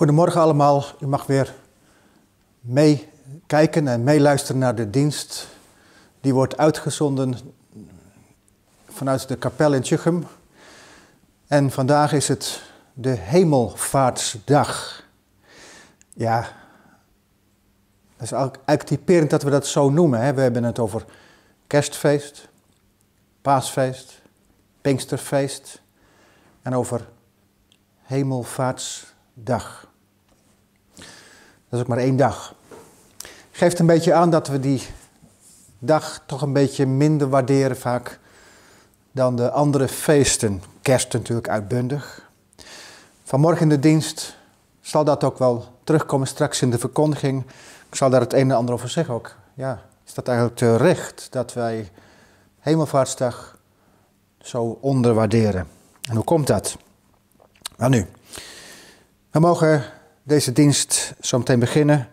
Goedemorgen allemaal. U mag weer meekijken en meeluisteren naar de dienst. Die wordt uitgezonden vanuit de kapel in Tjuchem. En vandaag is het de Hemelvaartsdag. Ja, dat is eigenlijk typerend dat we dat zo noemen. Hè? We hebben het over kerstfeest, paasfeest, pinksterfeest en over Hemelvaartsdag. Dat is ook maar één dag. Geeft een beetje aan dat we die dag toch een beetje minder waarderen vaak dan de andere feesten. Kerst natuurlijk uitbundig. Vanmorgen in de dienst zal dat ook wel terugkomen straks in de verkondiging. Ik zal daar het een en ander over zeggen ook. Ja, is dat eigenlijk terecht dat wij Hemelvaartsdag zo onderwaarderen? En hoe komt dat? Nou nu, we mogen deze dienst zo meteen beginnen.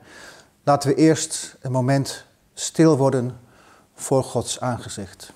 Laten we eerst een moment stil worden voor Gods aangezicht.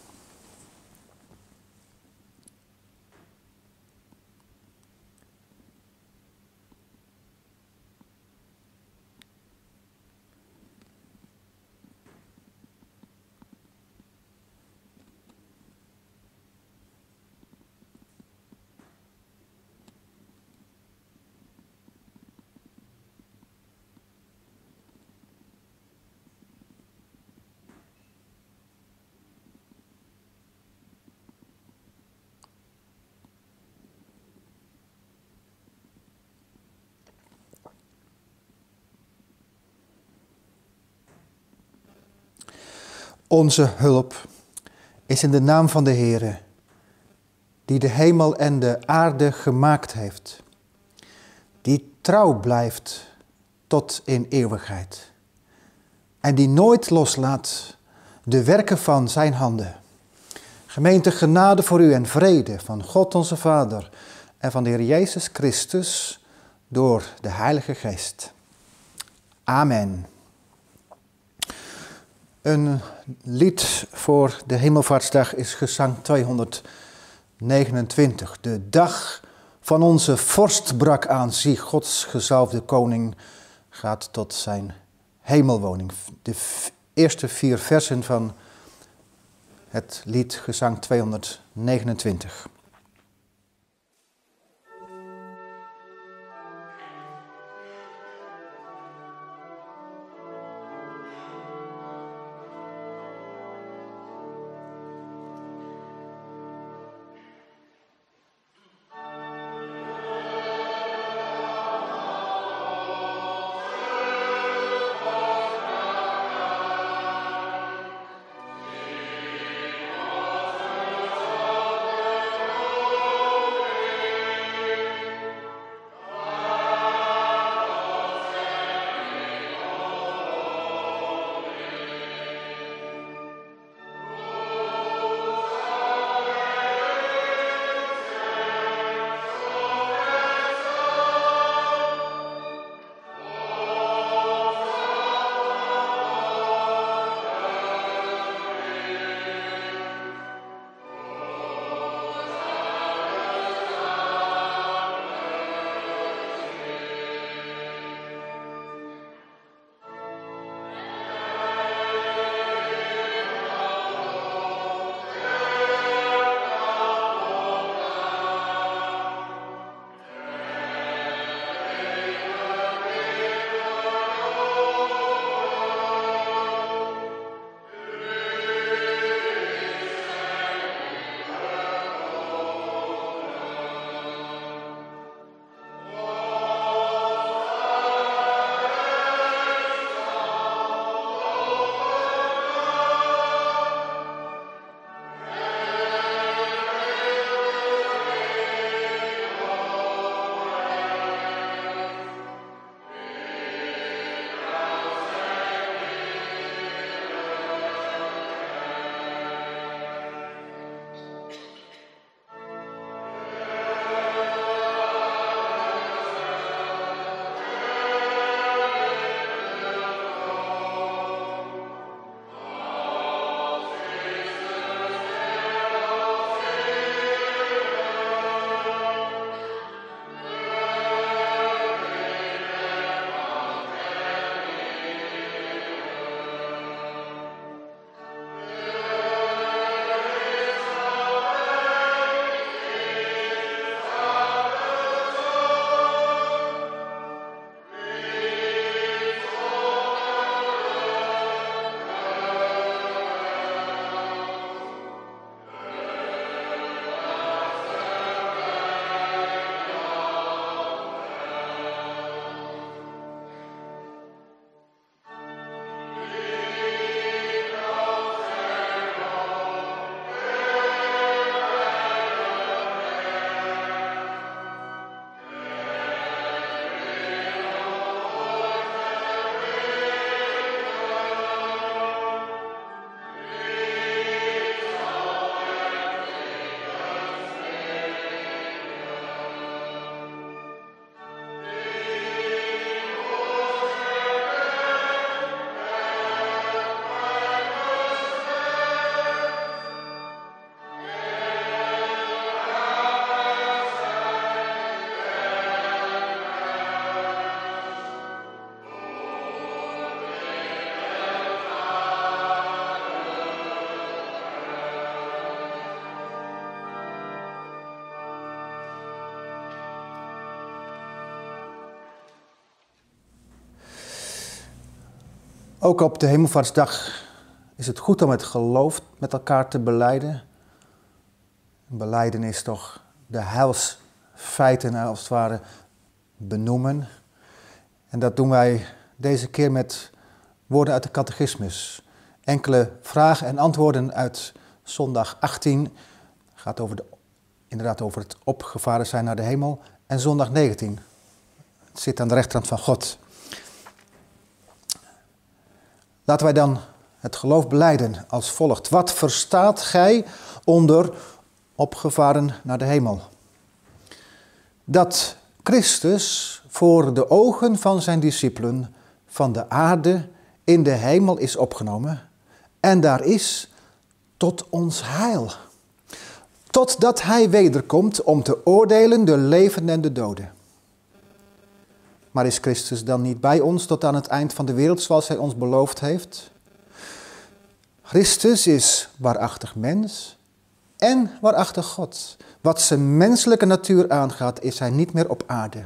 Onze hulp is in de naam van de Heere, die de hemel en de aarde gemaakt heeft, die trouw blijft tot in eeuwigheid en die nooit loslaat de werken van zijn handen. Gemeente genade voor u en vrede van God onze Vader en van de Heer Jezus Christus door de Heilige Geest. Amen. Een lied voor de Hemelvaartsdag is gezang 229. De dag van onze vorst brak aan. Zie, Gods gezalfde koning gaat tot zijn hemelwoning. De eerste vier versen van het lied gezang 229. Ook op de Hemelvaartsdag is het goed om het geloof met elkaar te beleiden. Beleiden is toch de heilsfeiten als het ware benoemen. En dat doen wij deze keer met woorden uit de catechismus. Enkele vragen en antwoorden uit zondag 18 gaat over de, inderdaad over het opgevaren zijn naar de hemel. En zondag 19 het zit aan de rechterhand van God. Laten wij dan het geloof beleiden als volgt. Wat verstaat gij onder opgevaren naar de hemel? Dat Christus voor de ogen van zijn discipelen van de aarde in de hemel is opgenomen en daar is tot ons heil. Totdat hij wederkomt om te oordelen de levenden en de doden. Maar is Christus dan niet bij ons tot aan het eind van de wereld zoals hij ons beloofd heeft? Christus is waarachtig mens en waarachtig God. Wat zijn menselijke natuur aangaat, is hij niet meer op aarde.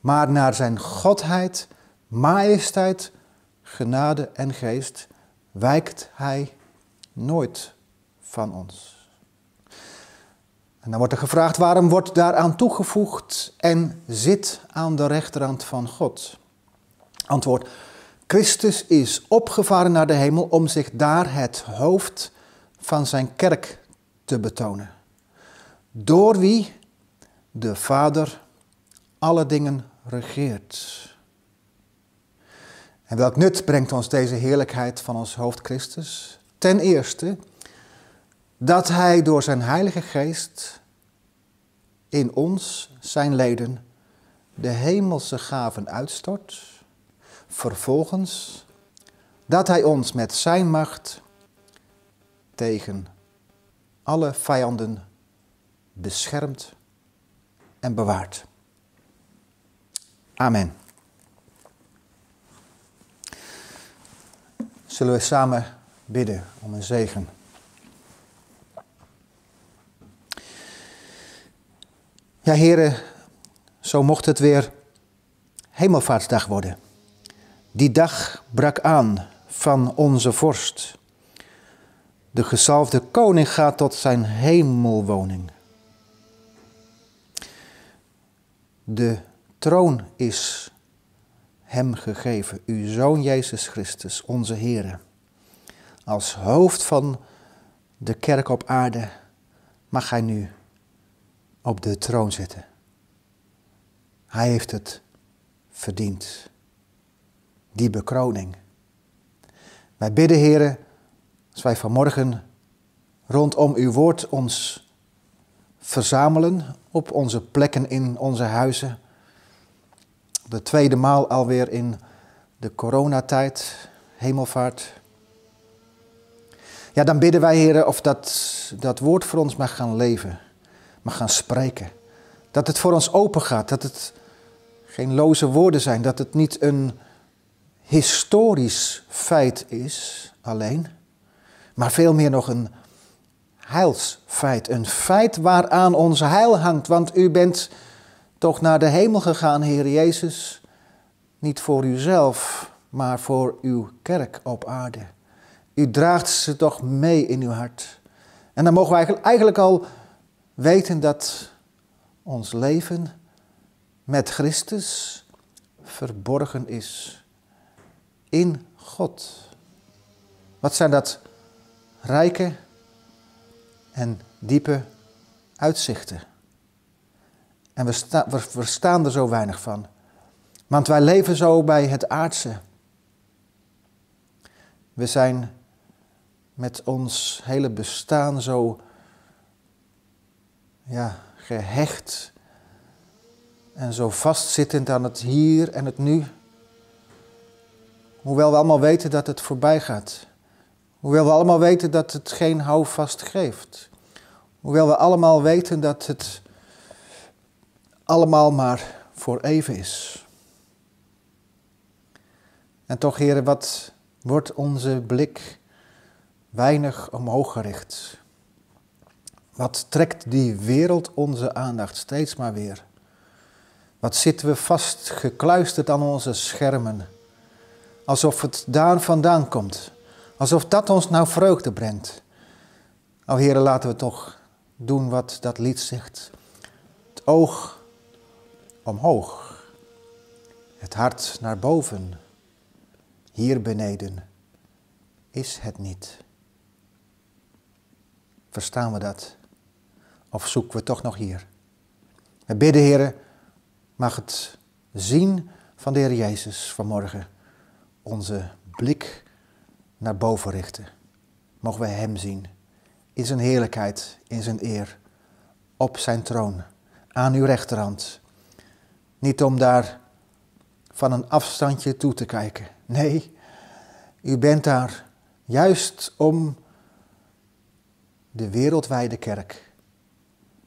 Maar naar zijn godheid, majesteit, genade en geest wijkt hij nooit van ons. En dan wordt er gevraagd waarom wordt daaraan toegevoegd en zit aan de rechterhand van God? Antwoord, Christus is opgevaren naar de hemel om zich daar het hoofd van zijn kerk te betonen. Door wie de Vader alle dingen regeert. En welk nut brengt ons deze heerlijkheid van ons hoofd Christus? Ten eerste dat Hij door zijn Heilige Geest in ons, zijn leden, de hemelse gaven uitstort. Vervolgens dat Hij ons met Zijn macht tegen alle vijanden beschermt en bewaart. Amen. Zullen we samen bidden om een zegen? Ja, heren, zo mocht het weer Hemelvaartsdag worden. Die dag brak aan van onze vorst. De gezalfde koning gaat tot zijn hemelwoning. De troon is hem gegeven, uw Zoon Jezus Christus, onze Heer. Als hoofd van de kerk op aarde mag hij nu op de troon zitten. Hij heeft het verdiend. Die bekroning. Wij bidden, heren, als wij vanmorgen rondom uw woord ons verzamelen op onze plekken in onze huizen. De tweede maal alweer in de coronatijd, hemelvaart. Ja, dan bidden wij, heren, of dat, dat woord voor ons mag gaan leven, mag gaan spreken. Dat het voor ons open gaat, dat het geen loze woorden zijn, dat het niet een historisch feit is alleen, maar veel meer nog een heilsfeit. Een feit waaraan ons heil hangt, want u bent toch naar de hemel gegaan, Heer Jezus, niet voor uzelf, maar voor uw kerk op aarde. U draagt ze toch mee in uw hart. En dan mogen we eigenlijk al weten dat ons leven met Christus verborgen is in God. Wat zijn dat rijke en diepe uitzichten? En we, sta, we verstaan er zo weinig van. Want wij leven zo bij het aardse. We zijn met ons hele bestaan zo ja, gehecht en zo vastzittend aan het hier en het nu. Hoewel we allemaal weten dat het voorbij gaat. Hoewel we allemaal weten dat het geen houvast geeft. Hoewel we allemaal weten dat het allemaal maar voor even is. En toch, heren, wat wordt onze blik weinig omhoog gericht? Wat trekt die wereld onze aandacht steeds maar weer? Wat zitten we vast gekluisterd aan onze schermen? Alsof het daar vandaan komt. Alsof dat ons nou vreugde brengt. O Heer, laten we toch doen wat dat lied zegt. Het oog omhoog. Het hart naar boven. Hier beneden is het niet. Verstaan we dat? Of zoeken we toch nog hier? We bidden, Heer, mag het zien van de Heer Jezus vanmorgen onze blik naar boven richten. Mogen wij Hem zien in zijn heerlijkheid, in zijn eer, op zijn troon, aan uw rechterhand. Niet om daar van een afstandje toe te kijken. Nee, u bent daar juist om de wereldwijde kerk,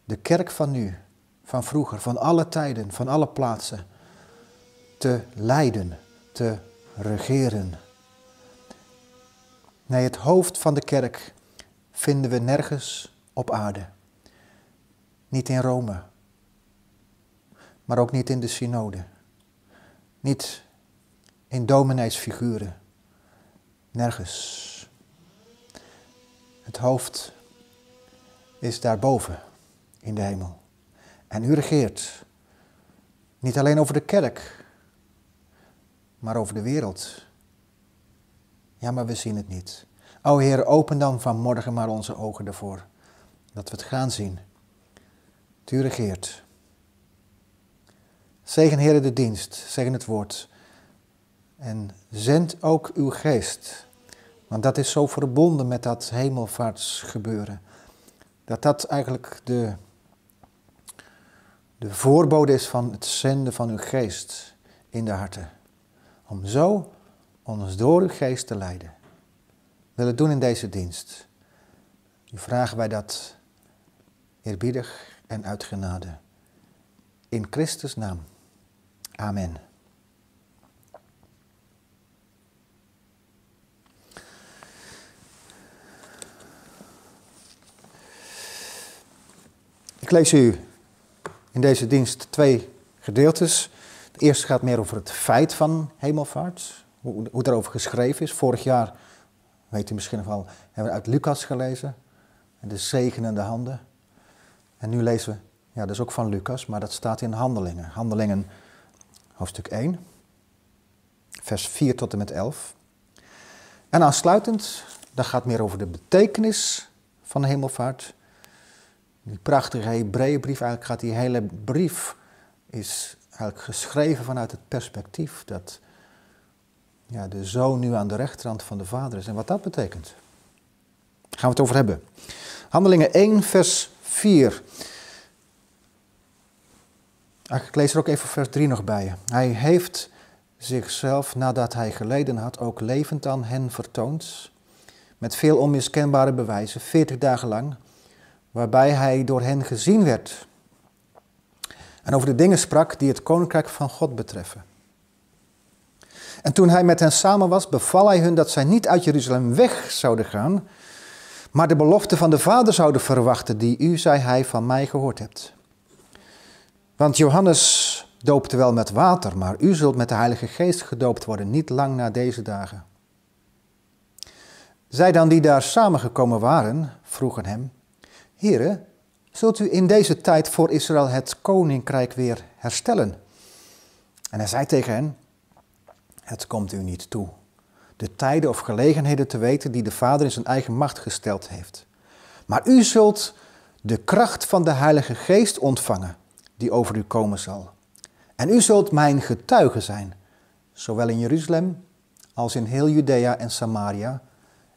de kerk van nu, van vroeger, van alle tijden, van alle plaatsen, te leiden, te regeren. Nee, het hoofd van de kerk vinden we nergens op aarde. Niet in Rome, maar ook niet in de synode. Niet in domineesfiguren. Nergens. Het hoofd is daarboven in de hemel. En u regeert niet alleen over de kerk, maar over de wereld. Ja, maar we zien het niet. O Heer, open dan vanmorgen maar onze ogen ervoor, dat we het gaan zien. U regeert. Zegen Heer de dienst, zegen het woord. En zend ook uw geest, want dat is zo verbonden met dat hemelvaartsgebeuren. Dat dat eigenlijk de, de voorbode is van het zenden van uw geest in de harten. Om zo ons door uw geest te leiden. We willen doen in deze dienst. Nu vragen wij dat eerbiedig en uit genade. In Christus naam. Amen. Ik lees u in deze dienst twee gedeeltes. Het eerste gaat meer over het feit van hemelvaart, hoe, hoe daarover geschreven is. Vorig jaar, weet u misschien nog wel, hebben we uit Lucas gelezen, de zegenende handen. En nu lezen we, ja dat is ook van Lucas, maar dat staat in Handelingen. Handelingen hoofdstuk 1, vers 4 tot en met 11. En aansluitend, dat gaat meer over de betekenis van hemelvaart. Die prachtige Hebreeënbrief, eigenlijk gaat die hele brief, is eigenlijk geschreven vanuit het perspectief dat ja, de zoon nu aan de rechterhand van de vader is. En wat dat betekent, daar gaan we het over hebben. Handelingen 1, vers 4. Ik lees er ook even vers 3 nog bij. Hij heeft zichzelf, nadat hij geleden had, ook levend aan hen vertoond. Met veel onmiskenbare bewijzen, 40 dagen lang waarbij hij door hen gezien werd. En over de dingen sprak die het koninkrijk van God betreffen. En toen hij met hen samen was, beval hij hun dat zij niet uit Jeruzalem weg zouden gaan, maar de belofte van de Vader zouden verwachten, die u, zei hij, van mij gehoord hebt. Want Johannes doopte wel met water, maar u zult met de Heilige Geest gedoopt worden, niet lang na deze dagen. Zij dan die daar samengekomen waren, vroegen hem, Heren, zult u in deze tijd voor Israël het koninkrijk weer herstellen? En hij zei tegen hen, het komt u niet toe. De tijden of gelegenheden te weten die de Vader in zijn eigen macht gesteld heeft. Maar u zult de kracht van de Heilige Geest ontvangen, die over u komen zal. En u zult mijn getuige zijn, zowel in Jeruzalem als in heel Judea en Samaria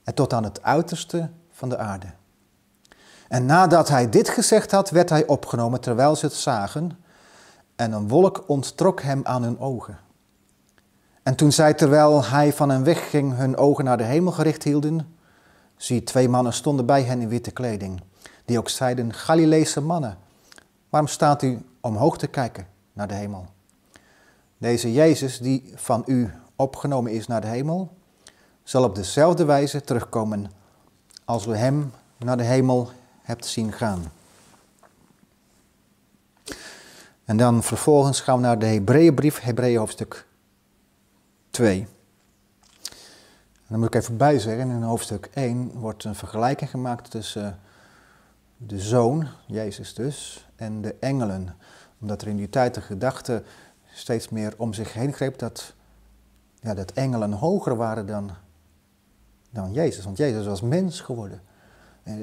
en tot aan het uiterste van de aarde. En nadat hij dit gezegd had, werd hij opgenomen terwijl ze het zagen, en een wolk onttrok hem aan hun ogen. En toen zij, terwijl hij van hen wegging, hun ogen naar de hemel gericht hielden, zie, twee mannen stonden bij hen in witte kleding, die ook zeiden, Galileese mannen, waarom staat u omhoog te kijken naar de hemel? Deze Jezus, die van u opgenomen is naar de hemel, zal op dezelfde wijze terugkomen als we hem naar de hemel hebt zien gaan. En dan vervolgens gaan we naar de Hebreeënbrief, Hebreeën hoofdstuk 2. dan moet ik even bij zeggen, in hoofdstuk 1 wordt een vergelijking gemaakt tussen de zoon, Jezus dus, en de engelen. Omdat er in die tijd de gedachte steeds meer om zich heen greep dat, ja, dat engelen hoger waren dan, dan Jezus. Want Jezus was mens geworden. Eh,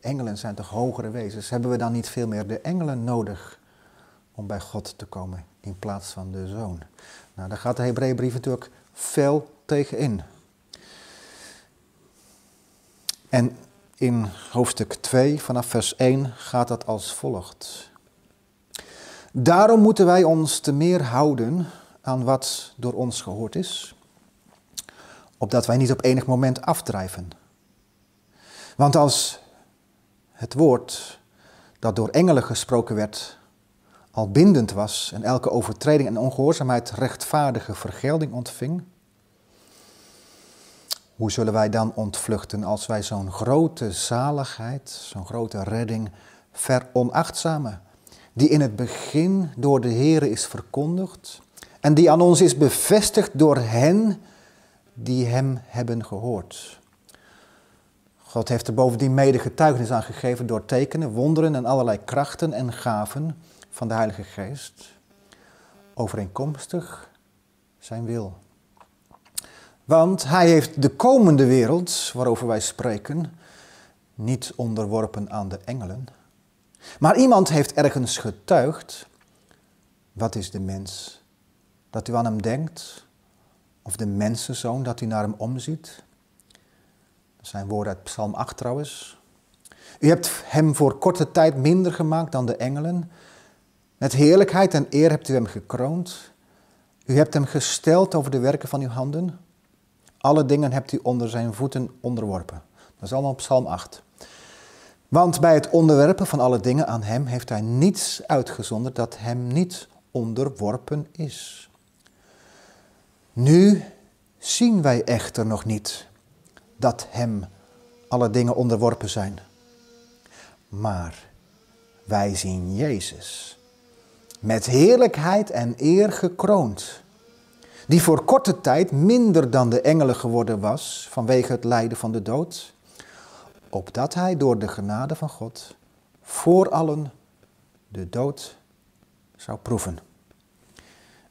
engelen zijn toch hogere wezens. Hebben we dan niet veel meer de engelen nodig om bij God te komen in plaats van de zoon? Nou, daar gaat de Hebreeënbrief natuurlijk fel tegen in. En in hoofdstuk 2 vanaf vers 1 gaat dat als volgt. Daarom moeten wij ons te meer houden aan wat door ons gehoord is, opdat wij niet op enig moment afdrijven. Want als het woord dat door engelen gesproken werd al bindend was en elke overtreding en ongehoorzaamheid rechtvaardige vergelding ontving, hoe zullen wij dan ontvluchten als wij zo'n grote zaligheid, zo'n grote redding veronachtzamen, die in het begin door de Here is verkondigd en die aan ons is bevestigd door hen die hem hebben gehoord? God heeft er bovendien mede getuigenis aan gegeven door tekenen, wonderen en allerlei krachten en gaven van de Heilige Geest, overeenkomstig zijn wil. Want hij heeft de komende wereld, waarover wij spreken, niet onderworpen aan de engelen. Maar iemand heeft ergens getuigd, wat is de mens? Dat u aan hem denkt, of de mensenzoon dat u naar hem omziet. Zijn woorden uit Psalm 8 trouwens. U hebt hem voor korte tijd minder gemaakt dan de engelen. Met heerlijkheid en eer hebt u hem gekroond. U hebt hem gesteld over de werken van uw handen. Alle dingen hebt u onder zijn voeten onderworpen. Dat is allemaal Psalm 8. Want bij het onderwerpen van alle dingen aan hem heeft hij niets uitgezonderd dat hem niet onderworpen is. Nu zien wij echter nog niet dat hem alle dingen onderworpen zijn. Maar wij zien Jezus met heerlijkheid en eer gekroond die voor korte tijd minder dan de engelen geworden was vanwege het lijden van de dood, opdat hij door de genade van God voor allen de dood zou proeven.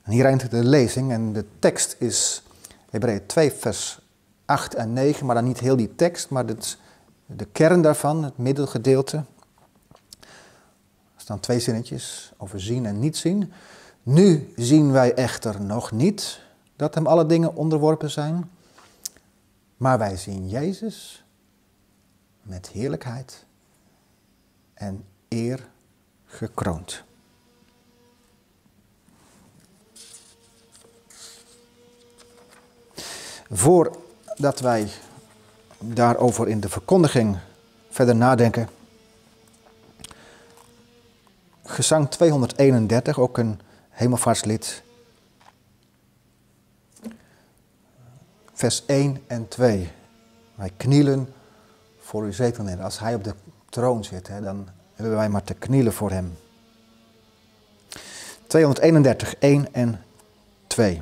En hier eindigt de lezing en de tekst is Hebreeën 2 vers 8 en 9, maar dan niet heel die tekst, maar de kern daarvan, het middelgedeelte. Er staan twee zinnetjes over zien en niet zien. Nu zien wij echter nog niet, dat hem alle dingen onderworpen zijn. Maar wij zien Jezus met heerlijkheid en eer gekroond. Voordat wij daarover in de verkondiging verder nadenken, gezang 231, ook een hemelvaartslied. vers 1 en 2. Wij knielen voor uw zetel Als hij op de troon zit, hè, dan hebben wij maar te knielen voor hem. 231, 1 en 2.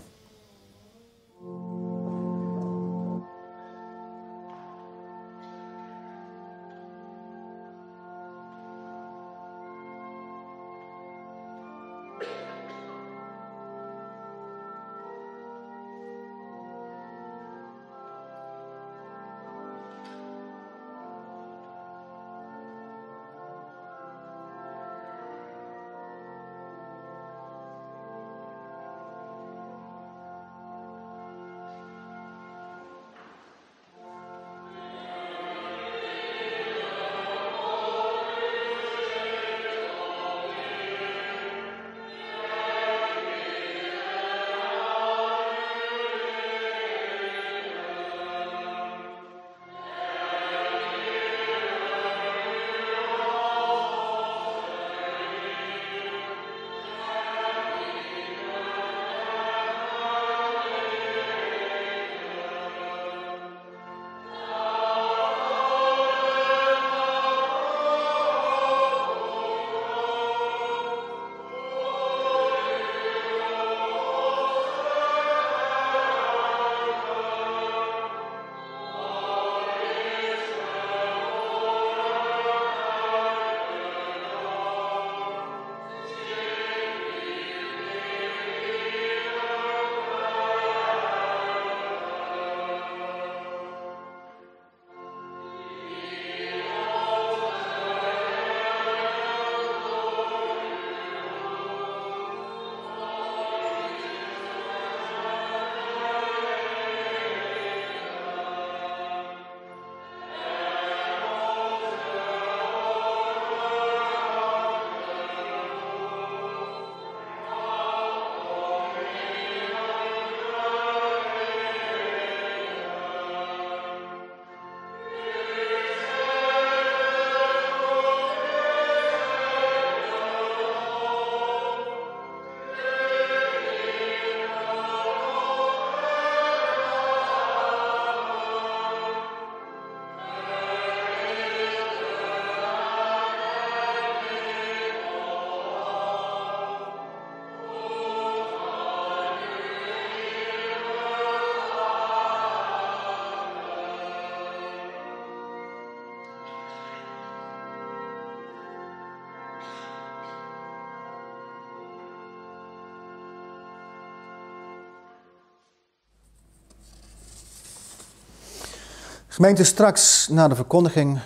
Gemeente, straks na de verkondiging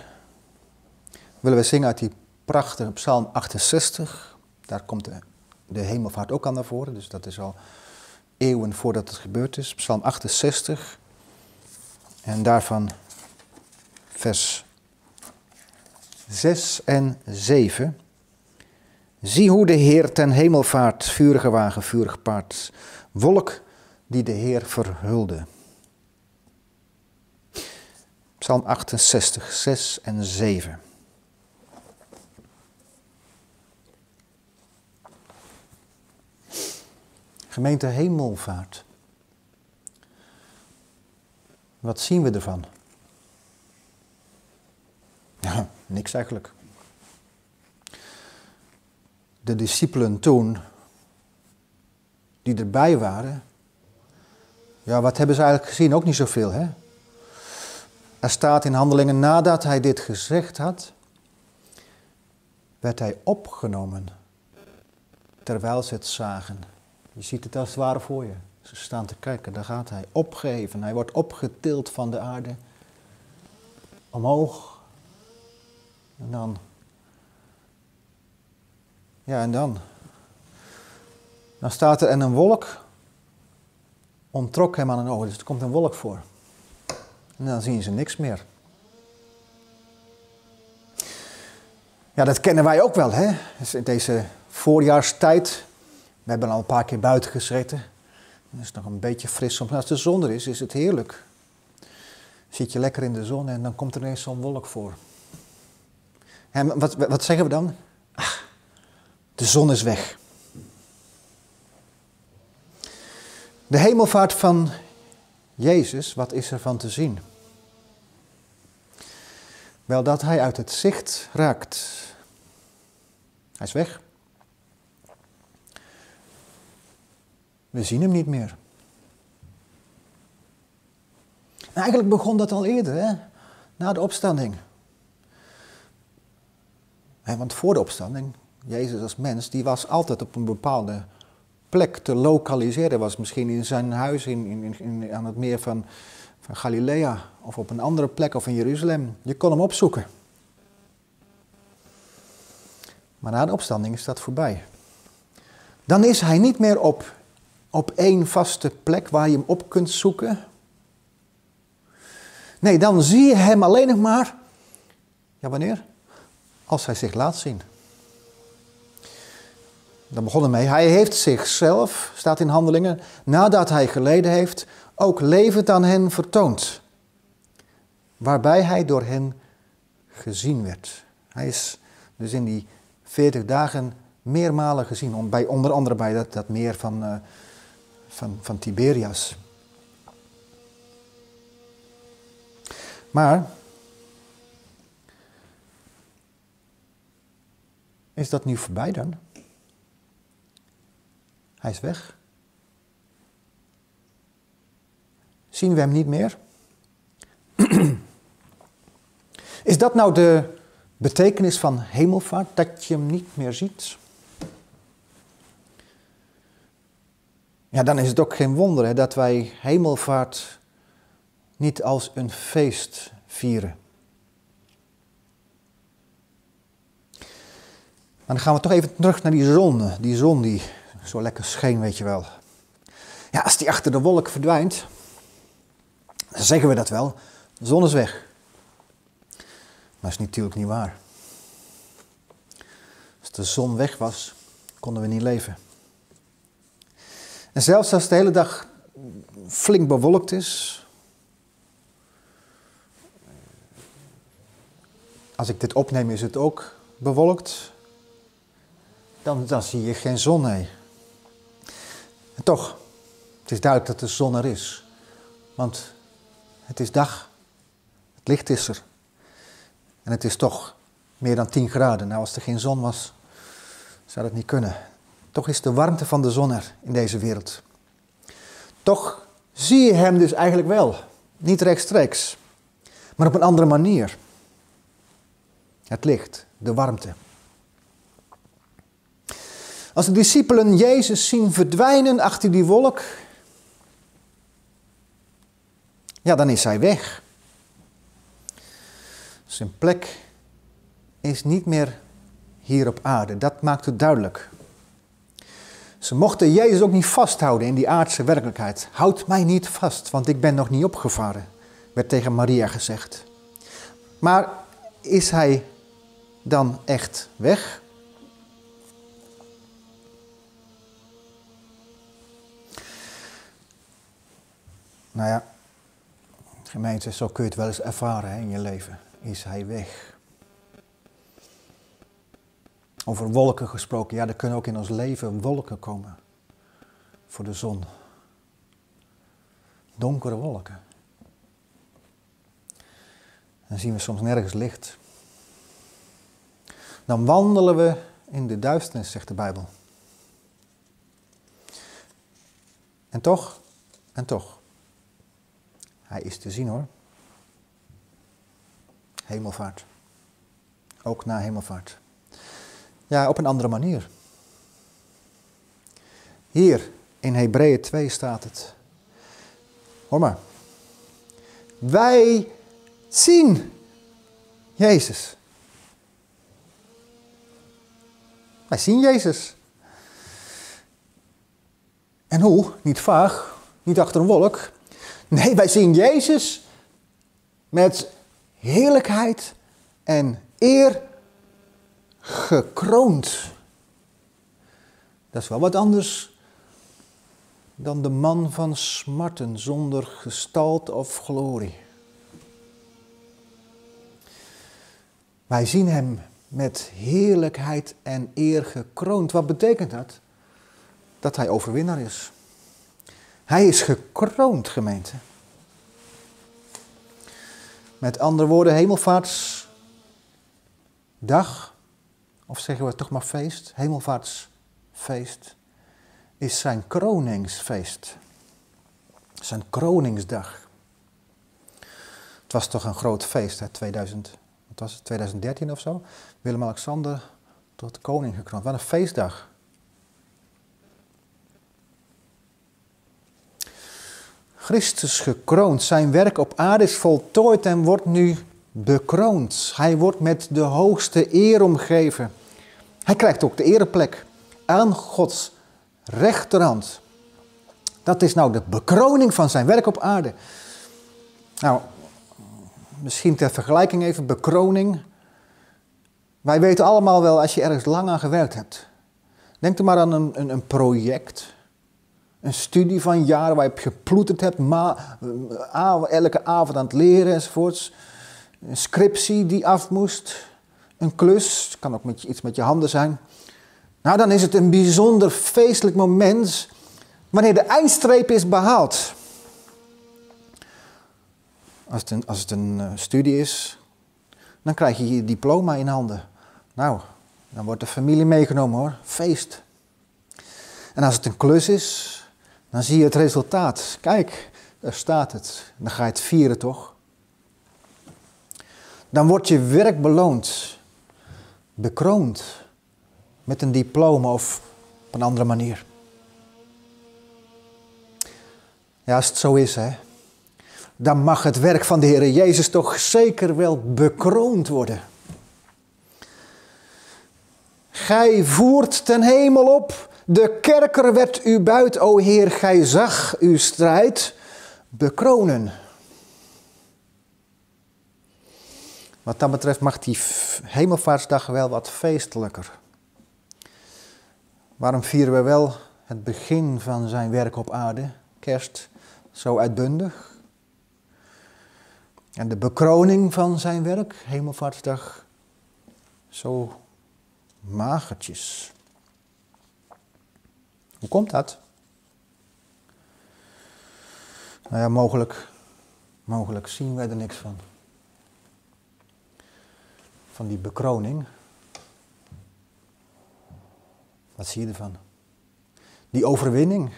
willen we zingen uit die prachtige Psalm 68. Daar komt de, de hemelvaart ook aan naar voren, dus dat is al eeuwen voordat het gebeurd is. Psalm 68. En daarvan vers 6 en 7. Zie hoe de Heer ten hemelvaart, vurige wagen, vurig paard, wolk die de Heer verhulde. Psalm 68, 6 en 7. Gemeente Hemelvaart. Wat zien we ervan? Ja, niks eigenlijk. De discipelen toen, die erbij waren, ja, wat hebben ze eigenlijk gezien? Ook niet zoveel, hè? Er staat in handelingen, nadat hij dit gezegd had, werd hij opgenomen terwijl ze het zagen. Je ziet het als het ware voor je. Ze staan te kijken, daar gaat hij. Opgeheven, hij wordt opgetild van de aarde. Omhoog. En dan. Ja, en dan. Dan staat er en een wolk ontrok hem aan een oog. Dus er komt een wolk voor. En dan zien ze niks meer. Ja, dat kennen wij ook wel, hè? Dus in deze voorjaarstijd. We hebben al een paar keer buiten gezeten. Het is nog een beetje fris. Als de zon er is, is het heerlijk. Zit je lekker in de zon en dan komt er ineens zo'n wolk voor. En wat, wat zeggen we dan? De zon is weg. De hemelvaart van Jezus, wat is er van te zien? Wel dat hij uit het zicht raakt. Hij is weg. We zien hem niet meer. En eigenlijk begon dat al eerder, hè? na de opstanding. want voor de opstanding, Jezus als mens, die was altijd op een bepaalde plek te lokaliseren. Was misschien in zijn huis in, in, in, aan het meer van, van Galilea of op een andere plek of in Jeruzalem. Je kon hem opzoeken. Maar na de opstanding is dat voorbij. Dan is hij niet meer op, op één vaste plek waar je hem op kunt zoeken. Nee, dan zie je hem alleen nog maar. Ja, wanneer? Als hij zich laat zien. Dan begon mee. Hij heeft zichzelf, staat in handelingen, nadat hij geleden heeft, ook levend aan hen vertoond. Waarbij hij door hen gezien werd. Hij is dus in die 40 dagen meermalen gezien. Bij, onder andere bij dat, meer van, uh, van, van Tiberias. Maar is dat nu voorbij dan? Hij is weg. Zien we hem niet meer? Is dat nou de betekenis van hemelvaart, dat je hem niet meer ziet? Ja, dan is het ook geen wonder hè, dat wij hemelvaart niet als een feest vieren. Maar dan gaan we toch even terug naar die zon. Die zon die zo lekker scheen, weet je wel. Ja, als die achter de wolk verdwijnt, dan zeggen we dat wel. De zon is weg. Maar dat is natuurlijk niet waar. Als de zon weg was, konden we niet leven. En zelfs als de hele dag flink bewolkt is. Als ik dit opneem, is het ook bewolkt. Dan, dan zie je geen zon, nee. En toch, het is duidelijk dat de zon er is. Want het is dag. Het licht is er. En het is toch meer dan 10 graden. Nou, als er geen zon was, zou dat niet kunnen. Toch is de warmte van de zon er in deze wereld. Toch zie je hem dus eigenlijk wel. Niet rechtstreeks, maar op een andere manier. Het licht, de warmte. Als de discipelen Jezus zien verdwijnen achter die wolk, ja, dan is hij weg. Zijn plek is niet meer hier op aarde. Dat maakt het duidelijk. Ze mochten Jezus ook niet vasthouden in die aardse werkelijkheid. Houd mij niet vast, want ik ben nog niet opgevaren, werd tegen Maria gezegd. Maar is hij dan echt weg? Nou ja, gemeente, zo kun je het wel eens ervaren in je leven. Is hij weg? Over wolken gesproken, ja, er kunnen ook in ons leven wolken komen voor de zon. Donkere wolken. Dan zien we soms nergens licht. Dan wandelen we in de duisternis, zegt de Bijbel. En toch, en toch, hij is te zien hoor. Hemelvaart. Ook na hemelvaart. Ja, op een andere manier. Hier in Hebreeën 2 staat het. Hoor maar. Wij zien Jezus. Wij zien Jezus. En hoe? Niet vaag, niet achter een wolk. Nee, wij zien Jezus met heerlijkheid en eer gekroond. Dat is wel wat anders dan de man van smarten zonder gestalte of glorie. Wij zien hem met heerlijkheid en eer gekroond. Wat betekent dat? Dat hij overwinnaar is. Hij is gekroond, gemeente. Met andere woorden, hemelvaartsdag of zeggen we toch maar feest, hemelvaartsfeest, is zijn kroningsfeest. Zijn kroningsdag. Het was toch een groot feest, hè, 2000, wat was het, 2013 of zo? Willem-Alexander tot koning gekroond. Wat een feestdag. Christus gekroond. Zijn werk op aarde is voltooid en wordt nu bekroond. Hij wordt met de hoogste eer omgeven. Hij krijgt ook de ereplek aan Gods rechterhand. Dat is nou de bekroning van zijn werk op aarde. Nou, misschien ter vergelijking even, bekroning. Wij weten allemaal wel, als je ergens lang aan gewerkt hebt. Denk er maar aan een, een, een project. Een studie van jaren waar je geploeterd hebt, ma, elke avond aan het leren enzovoorts. Een scriptie die af moest. Een klus, kan ook met, iets met je handen zijn. Nou, dan is het een bijzonder feestelijk moment wanneer de eindstreep is behaald. Als het een, als eh, studie is, dan krijg je je diploma in handen. Nou, dan wordt de familie meegenomen hoor, feest. En als het een klus is, dan zie je het resultaat. Kijk, daar staat het. Dan ga je het vieren toch? Dan wordt je werk beloond bekroond met een diploma of op een andere manier. Ja, als het zo is, hè, dan mag het werk van de Heer Jezus toch zeker wel bekroond worden. Gij voert ten hemel op, de kerker werd u buit, o Heer, gij zag uw strijd bekronen. Wat dat betreft mag die hemelvaartsdag wel wat feestelijker. Waarom vieren we wel het begin van zijn werk op aarde, kerst, zo uitbundig? En de bekroning van zijn werk, hemelvaartsdag, zo magertjes. Hoe komt dat? Nou ja, mogelijk, mogelijk zien wij er niks van van die bekroning. Wat zie je ervan? Die overwinning.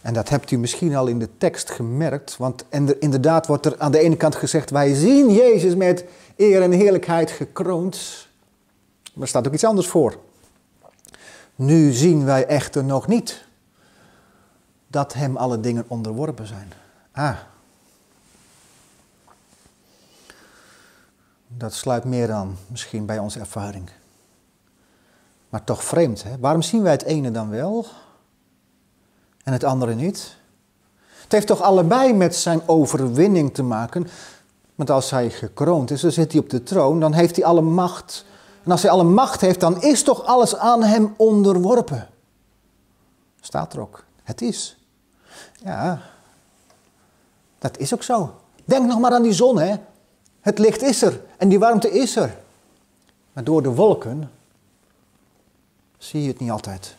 En dat hebt u misschien al in de tekst gemerkt, want inderdaad wordt er aan de ene kant gezegd, wij zien Jezus met eer en heerlijkheid gekroond. Maar er staat ook iets anders voor. Nu zien wij echter nog niet dat hem alle dingen onderworpen zijn. Ah, dat sluit meer aan misschien bij onze ervaring. Maar toch vreemd, hè? Waarom zien wij het ene dan wel en het andere niet? Het heeft toch allebei met zijn overwinning te maken. Want als hij gekroond is, dan zit hij op de troon, dan heeft hij alle macht. En als hij alle macht heeft, dan is toch alles aan hem onderworpen. Staat er ook. Het is. Ja, dat is ook zo. Denk nog maar aan die zon, hè. Het licht is er en die warmte is er. Maar door de wolken zie je het niet altijd.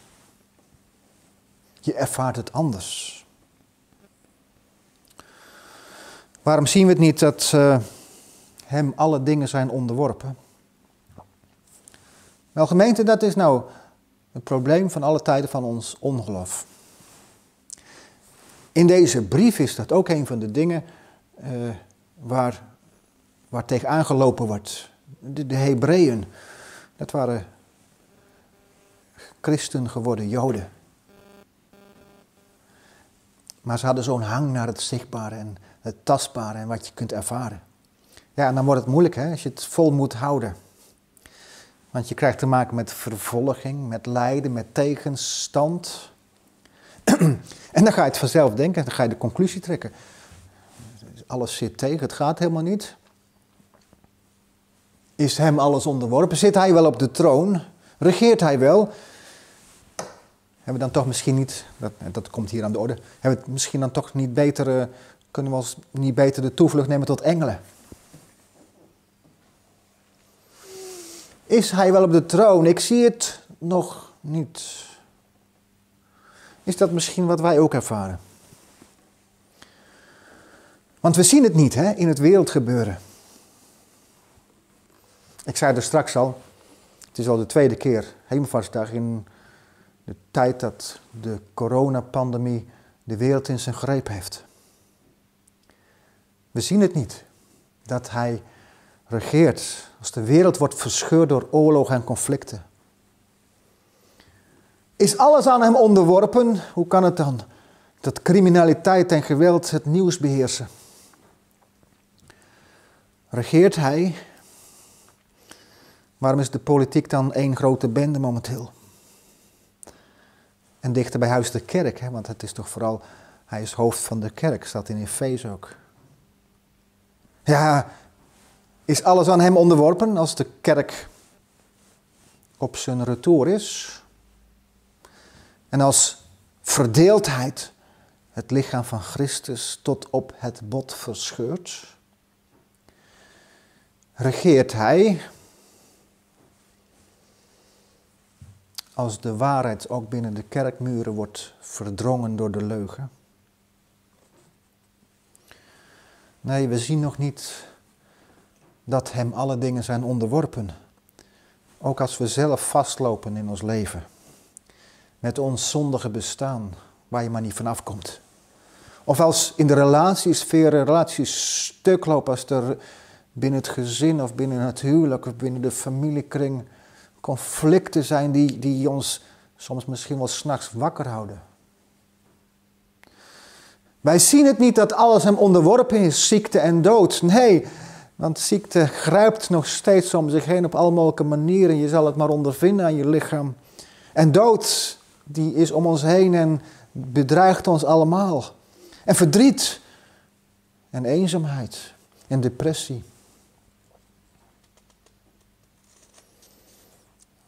Je ervaart het anders. Waarom zien we het niet dat uh, hem alle dingen zijn onderworpen? Wel gemeente, dat is nou het probleem van alle tijden van ons ongeloof. In deze brief is dat ook een van de dingen uh, waar, waar tegen aangelopen wordt. De, de Hebreeën, dat waren christen geworden Joden. Maar ze hadden zo'n hang naar het zichtbare en het tastbare en wat je kunt ervaren. Ja, en dan wordt het moeilijk hè, als je het vol moet houden. Want je krijgt te maken met vervolging, met lijden, met tegenstand. en dan ga je het vanzelf denken, dan ga je de conclusie trekken. Alles zit tegen, het gaat helemaal niet. Is hem alles onderworpen? Zit hij wel op de troon? Regeert hij wel? Hebben we dan toch misschien niet, dat, dat komt hier aan de orde, hebben we misschien dan toch niet beter kunnen we ons niet beter de toevlucht nemen tot engelen? Is hij wel op de troon? Ik zie het nog niet. Is dat misschien wat wij ook ervaren? Want we zien het niet hè, in het wereldgebeuren. Ik zei er straks al, het is al de tweede keer, Hemelvaartsdag, in de tijd dat de coronapandemie de wereld in zijn greep heeft. We zien het niet. Dat hij regeert als de wereld wordt verscheurd door oorlog en conflicten. Is alles aan hem onderworpen? Hoe kan het dan dat criminaliteit en geweld het nieuws beheersen? Regeert hij? Waarom is de politiek dan één grote bende momenteel? En dichter bij huis de kerk, hè? want het is toch vooral, hij is hoofd van de kerk, staat in Efeze ook. Ja, is alles aan hem onderworpen als de kerk op zijn retour is? En als verdeeldheid het lichaam van Christus tot op het bot verscheurt? Regeert hij als de waarheid ook binnen de kerkmuren wordt verdrongen door de leugen? Nee, we zien nog niet dat Hem alle dingen zijn onderworpen. Ook als we zelf vastlopen in ons leven. Met ons zondige bestaan, waar je maar niet vanaf komt. Of als in de relatiesfeer relaties stuk lopen, als er binnen het gezin of binnen het huwelijk of binnen de familiekring conflicten zijn die, die ons soms misschien wel s'nachts wakker houden. Wij zien het niet dat alles hem onderworpen is, ziekte en dood. Nee, want ziekte grijpt nog steeds om zich heen op alle mogelijke manieren. Je zal het maar ondervinden aan je lichaam. En dood, die is om ons heen en bedreigt ons allemaal. En verdriet en eenzaamheid en depressie.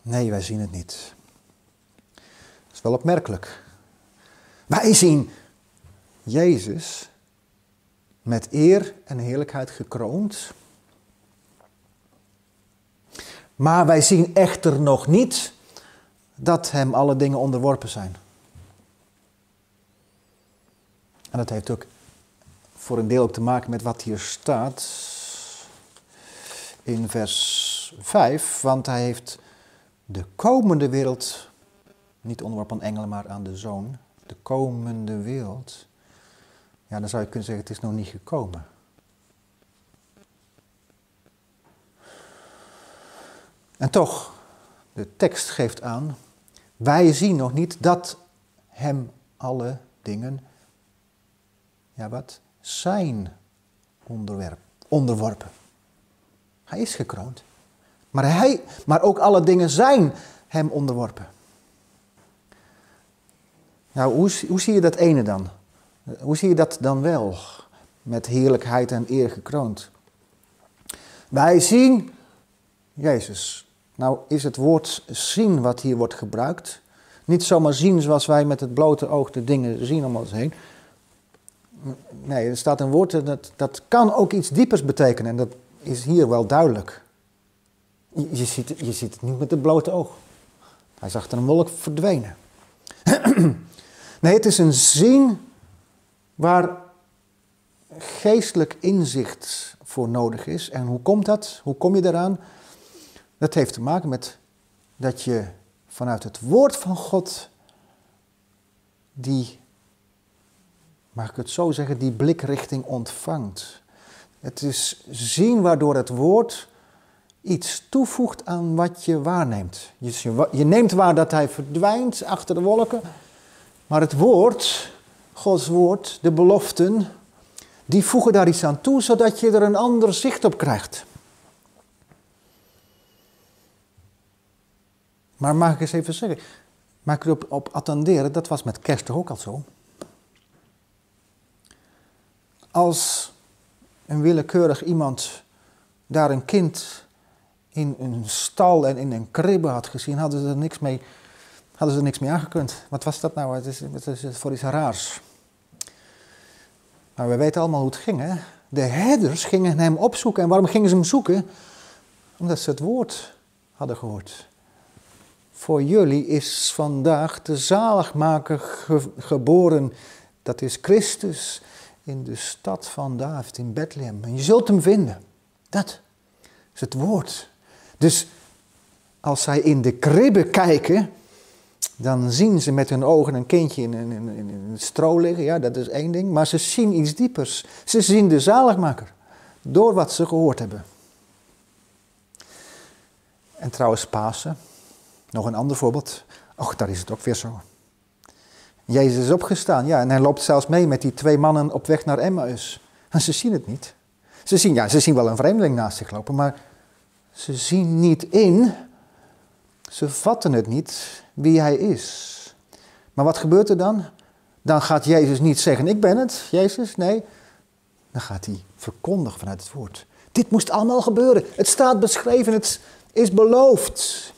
Nee, wij zien het niet. Dat is wel opmerkelijk. Wij zien Jezus met eer en heerlijkheid gekroond. Maar wij zien echter nog niet dat hem alle dingen onderworpen zijn. En dat heeft ook voor een deel ook te maken met wat hier staat in vers 5. Want hij heeft de komende wereld, niet onderworpen aan engelen, maar aan de zoon. De komende wereld ja, dan zou je kunnen zeggen, het is nog niet gekomen. En toch, de tekst geeft aan, wij zien nog niet dat hem alle dingen, ja wat, zijn onderwerp, onderworpen. Hij is gekroond. Maar, hij, maar ook alle dingen zijn hem onderworpen. Nou, hoe, hoe zie je dat ene dan? Hoe zie je dat dan wel? Met heerlijkheid en eer gekroond. Wij zien Jezus. Nou is het woord zien wat hier wordt gebruikt. Niet zomaar zien zoals wij met het blote oog de dingen zien om ons heen. Nee, er staat een woord dat, dat kan ook iets diepers betekenen. En dat is hier wel duidelijk. Je, ziet, je ziet het niet met het blote oog. Hij zag er een wolk verdwenen. nee, het is een zien waar geestelijk inzicht voor nodig is. En hoe komt dat? Hoe kom je daaraan? Dat heeft te maken met dat je vanuit het woord van God die, mag ik het zo zeggen, die blikrichting ontvangt. Het is zien waardoor het woord iets toevoegt aan wat je waarneemt. Je, je neemt waar dat hij verdwijnt achter de wolken, maar het woord, Gods woord, de beloften, die voegen daar iets aan toe, zodat je er een ander zicht op krijgt. Maar mag ik eens even zeggen, mag ik erop op attenderen, dat was met kerst toch ook al zo. Als een willekeurig iemand daar een kind in een stal en in een kribbe had gezien, hadden ze er niks mee, hadden ze er niks mee aangekund. Wat was dat nou? Het is, is voor iets raars. Maar we weten allemaal hoe het ging. Hè? De herders gingen hem opzoeken. En waarom gingen ze hem zoeken? Omdat ze het woord hadden gehoord. Voor jullie is vandaag de zaligmaker geboren. Dat is Christus in de stad van David in Bethlehem. En je zult hem vinden. Dat is het woord. Dus als zij in de kribbe kijken, dan zien ze met hun ogen een kindje in, in, in, stro liggen. Ja, dat is één ding. Maar ze zien iets diepers. Ze zien de zaligmaker. Door wat ze gehoord hebben. En trouwens, Pasen. Nog een ander voorbeeld. Och, daar is het ook weer zo. Jezus is opgestaan, ja, en hij loopt zelfs mee met die twee mannen op weg naar Emmaus. En ze zien het niet. Ze zien, ja, ze zien wel een vreemdeling naast zich lopen, maar ze zien niet in, ze vatten het niet wie hij is. Maar wat gebeurt er dan? Dan gaat Jezus niet zeggen, ik ben het, Jezus, nee. Dan gaat hij verkondigen vanuit het woord. Dit moest allemaal gebeuren. Het staat beschreven, het is beloofd.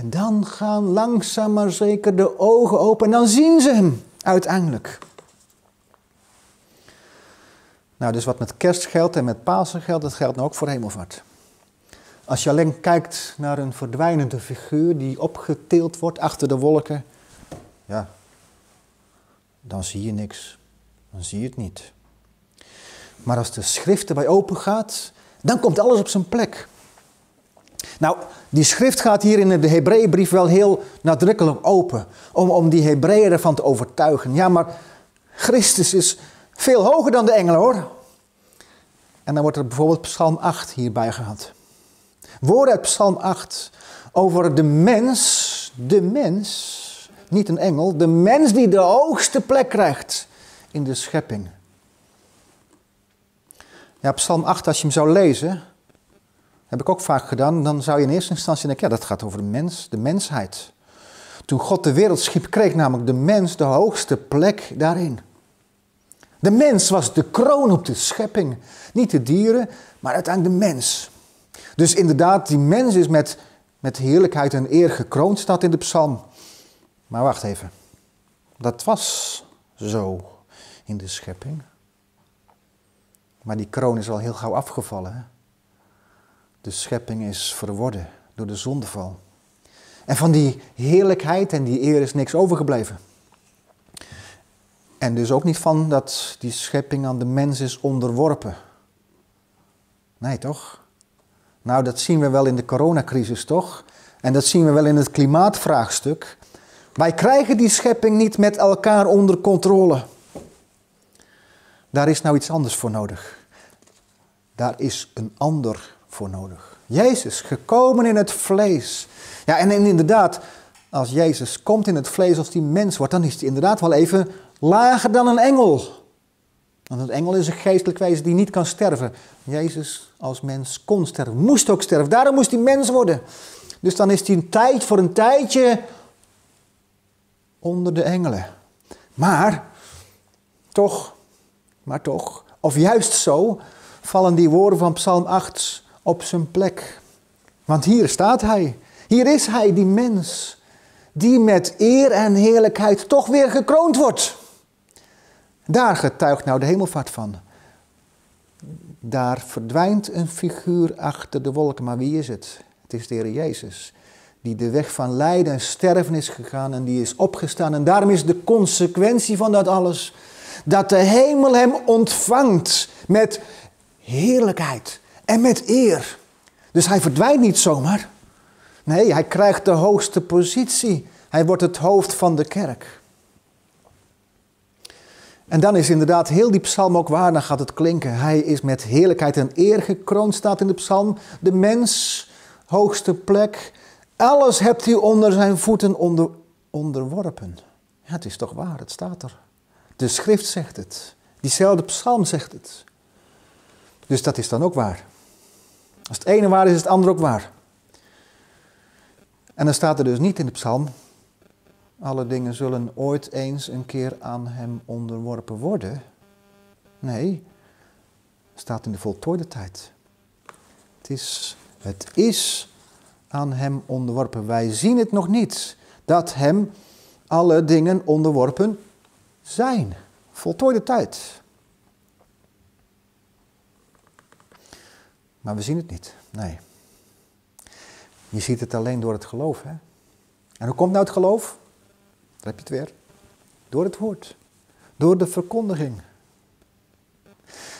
En dan gaan langzaam maar zeker de ogen open en dan zien ze hem uiteindelijk. Nou, dus wat met kerst geldt en met Pasen geldt, dat geldt nou ook voor hemelvaart. Als je alleen kijkt naar een verdwijnende figuur die opgetild wordt achter de wolken, ja, dan zie je niks. Dan zie je het niet. Maar als de schrift erbij open gaat, dan komt alles op zijn plek. Nou, die schrift gaat hier in de Hebreeënbrief wel heel nadrukkelijk open. Om, om die Hebreeën ervan te overtuigen. Ja, maar Christus is veel hoger dan de engelen hoor. En dan wordt er bijvoorbeeld Psalm 8 hierbij gehad. Woorden uit Psalm 8 over de mens, de mens, niet een engel, de mens die de hoogste plek krijgt in de schepping. Ja, Psalm 8, als je hem zou lezen, heb ik ook vaak gedaan, dan zou je in eerste instantie denken, ja, dat gaat over de mens, de mensheid. Toen God de wereld schiep, kreeg namelijk de mens de hoogste plek daarin. De mens was de kroon op de schepping. Niet de dieren, maar uiteindelijk de mens. Dus inderdaad, die mens is met, met heerlijkheid en eer gekroond, staat in de psalm. Maar wacht even. Dat was zo in de schepping. Maar die kroon is al heel gauw afgevallen. Hè? De schepping is verworden door de zondeval. En van die heerlijkheid en die eer is niks overgebleven. En dus ook niet van dat die schepping aan de mens is onderworpen. Nee, toch? Nou, dat zien we wel in de coronacrisis, toch? En dat zien we wel in het klimaatvraagstuk. Wij krijgen die schepping niet met elkaar onder controle. Daar is nou iets anders voor nodig. Daar is een ander voor nodig. Jezus, gekomen in het vlees. Ja, en inderdaad, als Jezus komt in het vlees als die mens wordt, dan is hij inderdaad wel even lager dan een engel. Want een engel is een geestelijk wezen die niet kan sterven. Jezus als mens kon sterven, moest ook sterven. Daarom moest hij mens worden. Dus dan is hij een tijd voor een tijdje onder de engelen. Maar toch, maar toch, of juist zo, vallen die woorden van Psalm 8 op zijn plek. Want hier staat hij. Hier is hij, die mens, die met eer en heerlijkheid toch weer gekroond wordt. Daar getuigt nou de hemelvaart van. Daar verdwijnt een figuur achter de wolken, maar wie is het? Het is de Heer Jezus, die de weg van lijden en sterven is gegaan en die is opgestaan. En daarom is de consequentie van dat alles dat de hemel hem ontvangt met heerlijkheid en met eer. Dus hij verdwijnt niet zomaar. Nee, hij krijgt de hoogste positie. Hij wordt het hoofd van de kerk. En dan is inderdaad heel die psalm ook waar, dan gaat het klinken. Hij is met heerlijkheid en eer gekroond, staat in de psalm. De mens, hoogste plek. Alles hebt hij onder zijn voeten onder, onderworpen. Ja, het is toch waar, het staat er. De schrift zegt het. Diezelfde psalm zegt het. Dus dat is dan ook waar. Als het ene waar is, is het andere ook waar. En dan staat er dus niet in de psalm, alle dingen zullen ooit eens een keer aan hem onderworpen worden. Nee, staat in de voltooide tijd. Het is, het is aan hem onderworpen. Wij zien het nog niet dat hem alle dingen onderworpen zijn. Voltooide tijd. Maar we zien het niet. Nee. Je ziet het alleen door het geloof. Hè? En hoe komt nou het geloof? Daar heb je het weer. Door het woord. Door de verkondiging.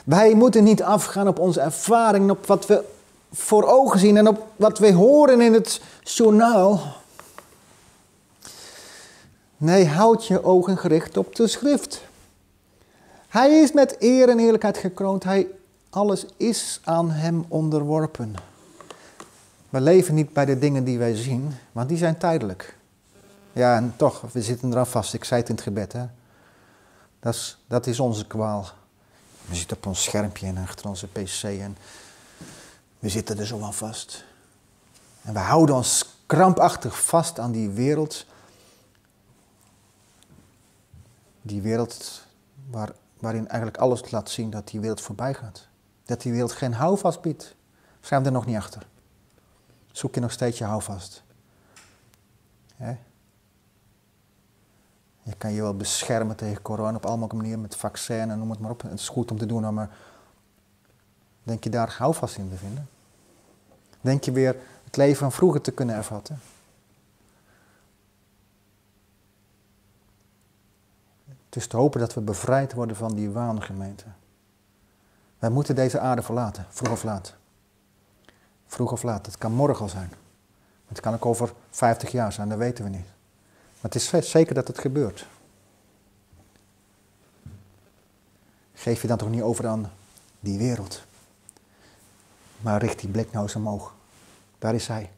Wij moeten niet afgaan op onze ervaringen, op wat we voor ogen zien en op wat we horen in het journaal. Nee, houd je ogen gericht op de schrift. Hij is met eer en eerlijkheid gekroond. Hij, alles is aan hem onderworpen. We leven niet bij de dingen die wij zien, want die zijn tijdelijk. Ja, en toch, we zitten eraan vast. Ik zei het in het gebed, hè. Dat is, dat is onze kwaal. We zitten op ons schermpje en achter onze pc en we zitten er zo aan vast. En we houden ons krampachtig vast aan die wereld. Die wereld waar, waarin eigenlijk alles laat zien dat die wereld voorbij gaat. Dat die wereld geen houvast biedt. We er nog niet achter. Zoek je nog steeds je houvast. Je kan je wel beschermen tegen corona op allemaal manieren met vaccin en noem het maar op. Het is goed om te doen, maar denk je daar houvast in te vinden? Denk je weer het leven van vroeger te kunnen ervatten? Het is te hopen dat we bevrijd worden van die waangemeente. Wij moeten deze aarde verlaten, vroeg of laat. Vroeg of laat. Het kan morgen al zijn. Het kan ook over 50 jaar zijn, dat weten we niet. Maar het is zeker dat het gebeurt. Geef je dan toch niet over aan die wereld. Maar richt die blik nou eens omhoog. Daar is hij.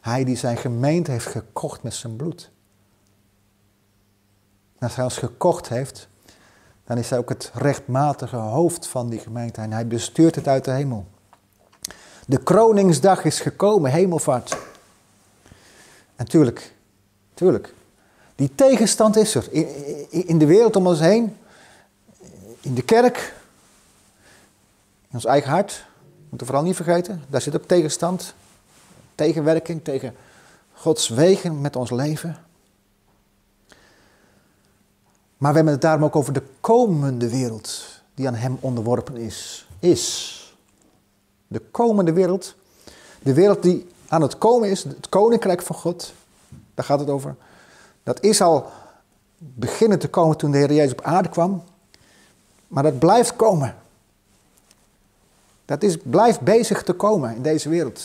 Hij die zijn gemeente heeft gekocht met zijn bloed. En als hij ons gekocht heeft, dan is hij ook het rechtmatige hoofd van die gemeente. En hij bestuurt het uit de hemel. De kroningsdag is gekomen, hemelvaart. En tuurlijk, die tegenstand is er. In, de wereld om ons heen, in de kerk, in ons eigen hart. Moeten we vooral niet vergeten, daar zit ook tegenstand, tegenwerking tegen Gods wegen met ons leven. Maar we hebben het daarom ook over de komende wereld die aan Hem onderworpen is. Is. De komende wereld. De wereld die aan het komen is, het koninkrijk van God. Daar gaat het over. Dat is al beginnen te komen toen de Heer Jezus op aarde kwam. Maar dat blijft komen. Dat is, blijft bezig te komen in deze wereld.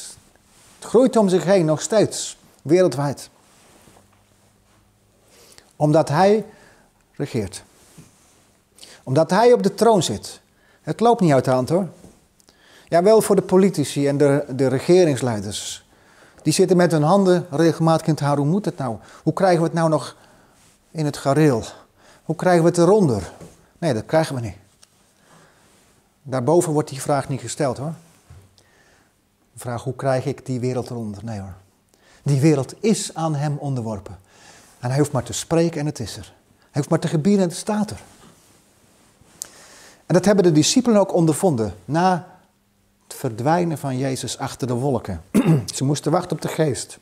Het groeit om zich heen nog steeds, wereldwijd. Omdat Hij regeert. Omdat Hij op de troon zit. Het loopt niet uit de hand hoor. Ja, wel voor de politici en de, de regeringsleiders. Die zitten met hun handen regelmatig in het haar. Hoe moet het nou? Hoe krijgen we het nou nog in het gareel? Hoe krijgen we het eronder? Nee, dat krijgen we niet. Daarboven wordt die vraag niet gesteld hoor. De vraag hoe krijg ik die wereld eronder? Nee hoor. Die wereld is aan hem onderworpen. En hij hoeft maar te spreken en het is er. Hij hoeft maar te gebieden en het staat er. En dat hebben de discipelen ook ondervonden na het verdwijnen van Jezus achter de wolken. ze moesten wachten op de geest.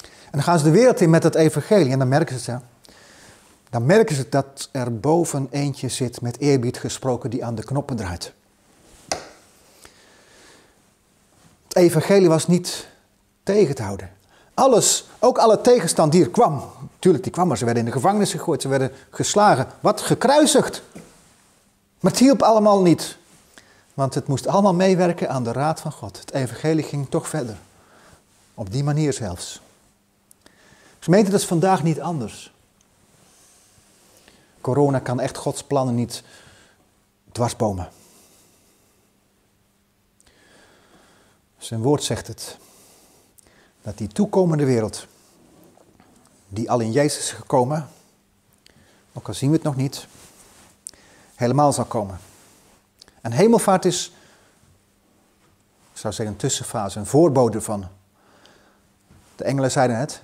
En dan gaan ze de wereld in met het evangelie en dan merken ze het. Dan merken ze dat er boven eentje zit met eerbied gesproken die aan de knoppen draait. Het evangelie was niet tegen te houden. Alles, ook alle tegenstand die er kwam. Tuurlijk, die kwam maar. Ze werden in de gevangenis gegooid, ze werden geslagen. Wat? Gekruisigd. Maar het hielp allemaal niet. Want het moest allemaal meewerken aan de raad van God. Het evangelie ging toch verder. Op die manier zelfs. Gemeente, dat is vandaag niet anders. Corona kan echt Gods plannen niet dwarsbomen. Zijn woord zegt het. Dat die toekomende wereld, die al in Jezus is gekomen, ook al zien we het nog niet, helemaal zal komen. En hemelvaart is, ik zou zeggen, een tussenfase, een voorbode van. De engelen zeiden het,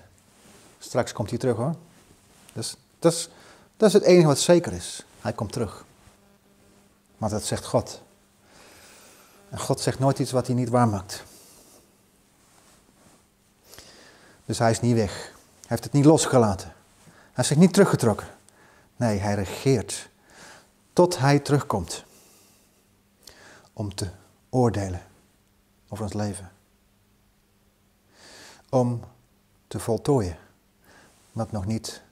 straks komt hij terug hoor. Dus dat is, dat is het enige wat zeker is. Hij komt terug. Maar dat zegt God. En God zegt nooit iets wat hij niet waarmaakt. Dus hij is niet weg. Hij heeft het niet losgelaten. Hij heeft zich niet teruggetrokken. Nee, hij regeert tot hij terugkomt om te oordelen over ons leven. Om te voltooien wat nog niet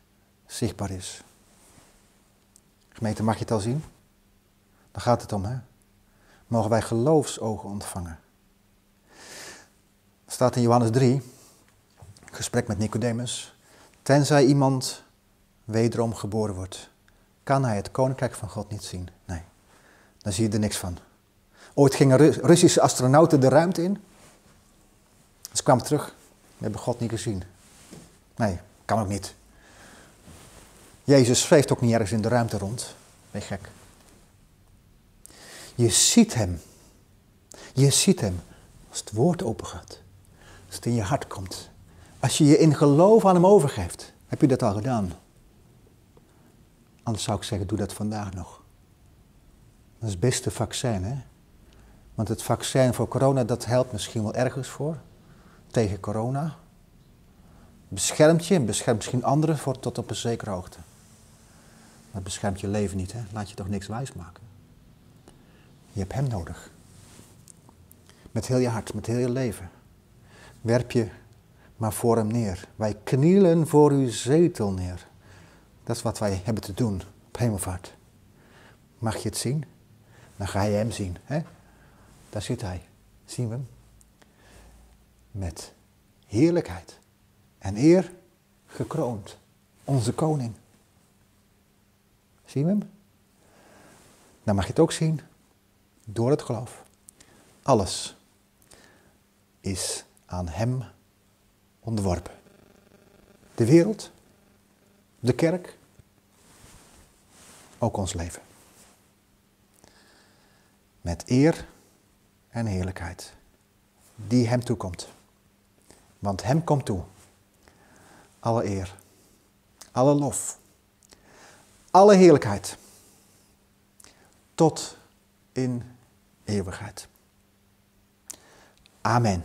zichtbaar is. Gemeente, mag je het al zien? Daar gaat het om, hè? Mogen wij geloofsogen ontvangen? Staat in Johannes 3, gesprek met Nicodemus. Tenzij iemand wederom geboren wordt, kan hij het koninkrijk van God niet zien. Nee, dan zie je er niks van. Ooit gingen Russische astronauten de ruimte in. Ze kwamen terug. We hebben God niet gezien. Nee, kan ook niet. Jezus zweeft ook niet ergens in de ruimte rond. Ben je gek? Je ziet hem. Je ziet hem als het woord open gaat. Als het in je hart komt. Als je je in geloof aan hem overgeeft. Heb je dat al gedaan? Anders zou ik zeggen, doe dat vandaag nog. Dat is het beste vaccin, hè? Want het vaccin voor corona, dat helpt misschien wel ergens voor. Tegen corona. Beschermt je en beschermt misschien anderen voor, tot op een zekere hoogte. Maar beschermt je leven niet, hè? Laat je toch niks wijsmaken. Je hebt hem nodig. Met heel je hart, met heel je leven. Werp je maar voor hem neer. Wij knielen voor uw zetel neer. Dat is wat wij hebben te doen op hemelvaart. Mag je het zien? Dan ga je hem zien. Hè? Daar zit hij. Zien we hem? Met heerlijkheid en eer gekroond. Onze koning. Zien we hem? Dan mag je het ook zien door het geloof. Alles is aan hem onderworpen. De wereld, de kerk, ook ons leven. Met eer en heerlijkheid die hem toekomt. Want hem komt toe alle eer, alle lof, alle heerlijkheid tot in eeuwigheid. Amen.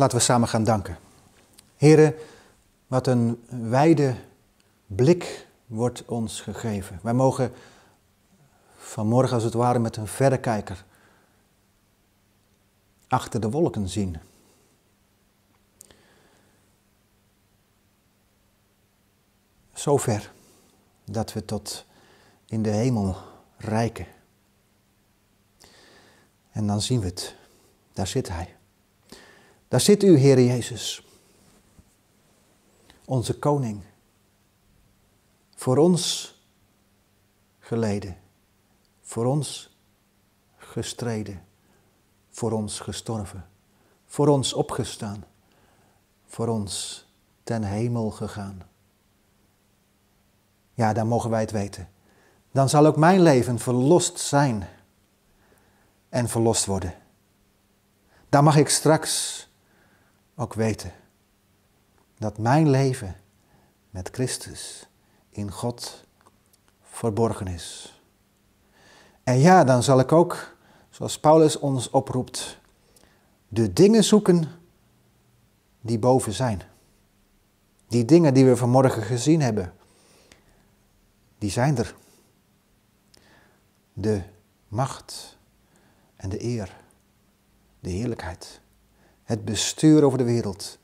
Laten we samen gaan danken. Heren, wat een wijde blik wordt ons gegeven. Wij mogen vanmorgen als het ware met een verrekijker achter de wolken zien. Zo ver dat we tot in de hemel reiken. En dan zien we het. Daar zit Hij. Daar zit u, Heer Jezus. Onze koning. Voor ons geleden. Voor ons gestreden. Voor ons gestorven. Voor ons opgestaan. Voor ons ten hemel gegaan. Ja, dan mogen wij het weten. Dan zal ook mijn leven verlost zijn en verlost worden. Dan mag ik straks ook weten dat mijn leven met Christus in God verborgen is. En ja, dan zal ik ook, zoals Paulus ons oproept, de dingen zoeken die boven zijn. Die dingen die we vanmorgen gezien hebben, die zijn er. De macht en de eer, de heerlijkheid, het bestuur over de wereld,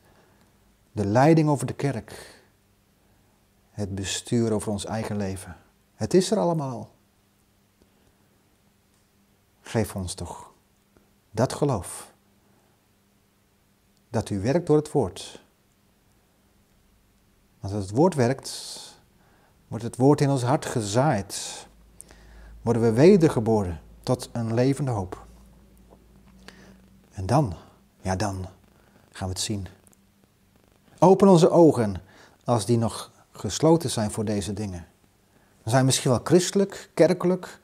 de leiding over de kerk, het bestuur over ons eigen leven. Het is er allemaal. Geef ons toch dat geloof. Dat u werkt door het woord. Want als het woord werkt, wordt het woord in ons hart gezaaid. Worden we wedergeboren tot een levende hoop. En dan, ja dan, gaan we het zien. Open onze ogen als die nog gesloten zijn voor deze dingen. We zijn misschien wel christelijk, kerkelijk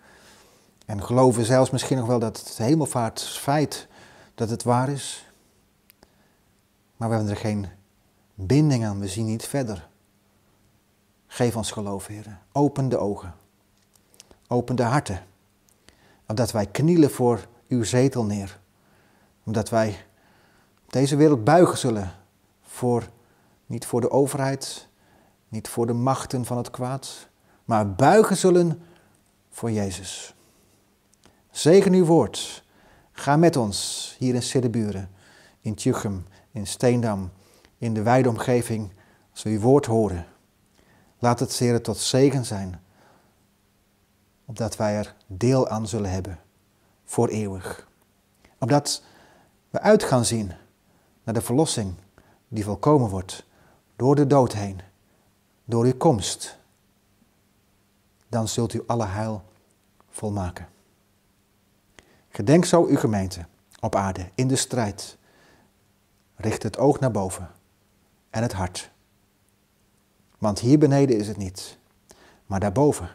en geloven zelfs misschien nog wel dat het hemelvaartsfeit dat het waar is. Maar we hebben er geen binding aan, we zien niet verder. Geef ons geloof, Heer. Open de ogen. Open de harten. Omdat wij knielen voor uw zetel neer. Omdat wij deze wereld buigen zullen voor, niet voor de overheid, niet voor de machten van het kwaad, maar buigen zullen voor Jezus. Zegen uw woord. Ga met ons hier in Siddeburen, in Tjuchem, in Steendam, in de wijde omgeving, als we uw woord horen. Laat het Heer tot zegen zijn, opdat wij er deel aan zullen hebben voor eeuwig. Opdat we uit gaan zien naar de verlossing die volkomen wordt door de dood heen, door uw komst. Dan zult u alle heil volmaken. Gedenk zo uw gemeente op aarde in de strijd. Richt het oog naar boven en het hart want hier beneden is het niet. Maar daarboven,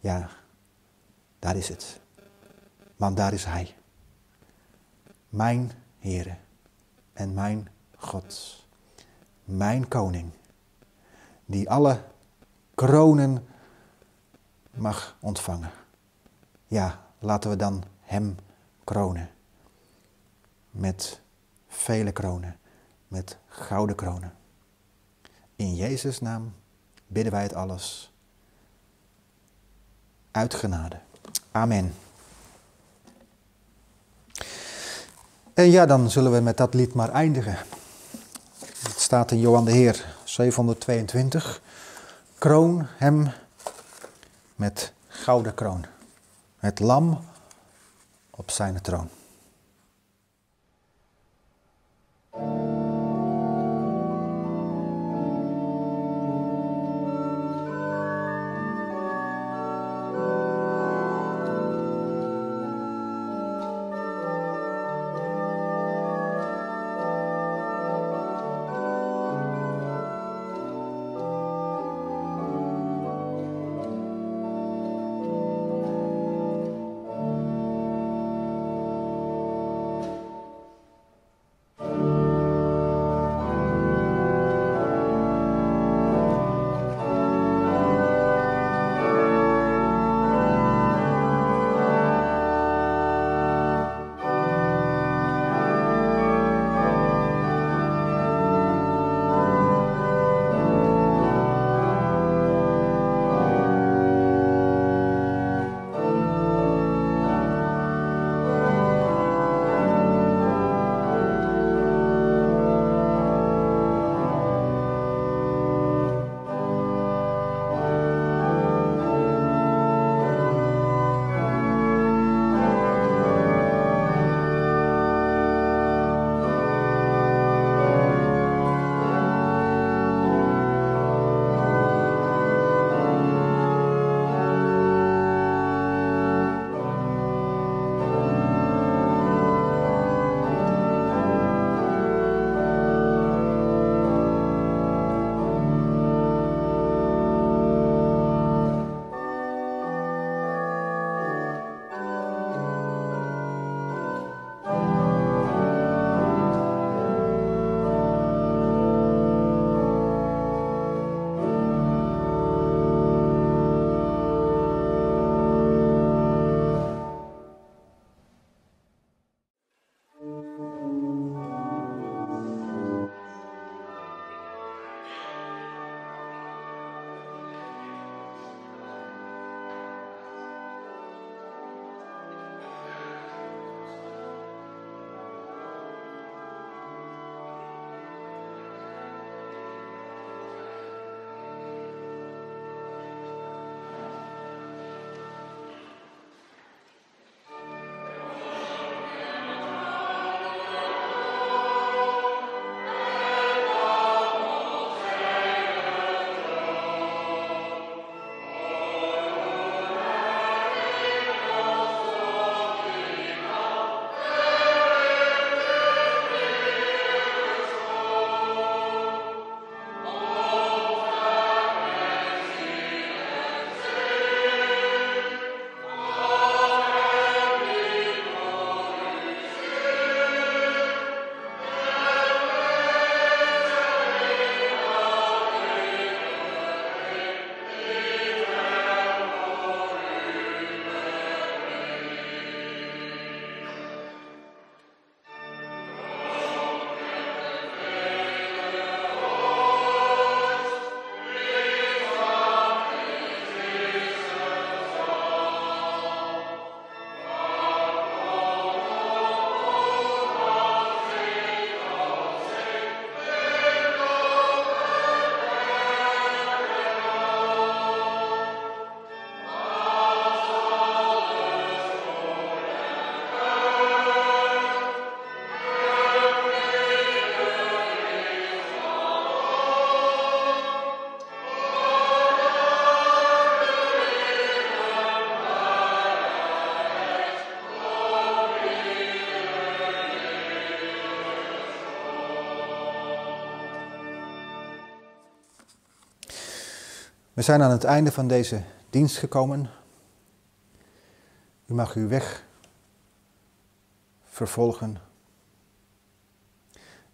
ja, daar is het. Want daar is Hij. Mijn Heere en mijn God. Mijn koning. Die alle kronen mag ontvangen. Ja, laten we dan Hem kronen. Met vele kronen. Met gouden kronen. In Jezus' naam bidden wij het alles. Uit genade. Amen. En ja, dan zullen we met dat lied maar eindigen. Het staat in Johan de Heer 722. Kroon hem met gouden kroon. Het lam op zijn troon. We zijn aan het einde van deze dienst gekomen. U mag uw weg vervolgen.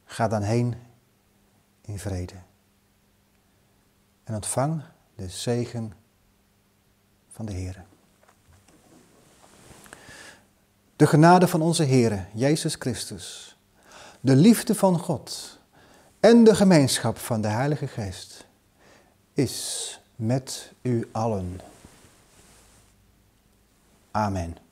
Ga dan heen in vrede. En ontvang de zegen van de Heer. De genade van onze Heer, Jezus Christus, de liefde van God en de gemeenschap van de Heilige Geest is met u allen. Amen.